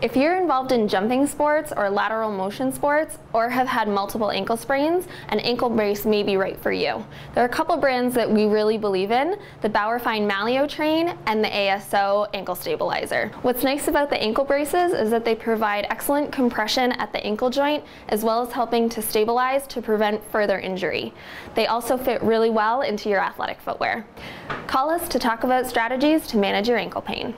If you're involved in jumping sports or lateral motion sports or have had multiple ankle sprains, an ankle brace may be right for you. There are a couple brands that we really believe in, the Bauerfeind MalleoTrain and the ASO ankle stabilizer. What's nice about the ankle braces is that they provide excellent compression at the ankle joint as well as helping to stabilize to prevent further injury. They also fit really well into your athletic footwear. Call us to talk about strategies to manage your ankle pain.